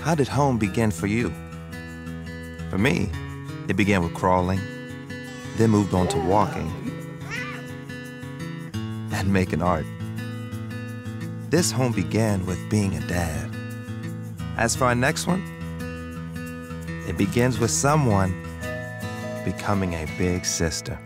how did home begin for you? For me, it began with crawling, then moved on to walking and making art. This home began with being a dad. As for our next one, it begins with someone becoming a big sister.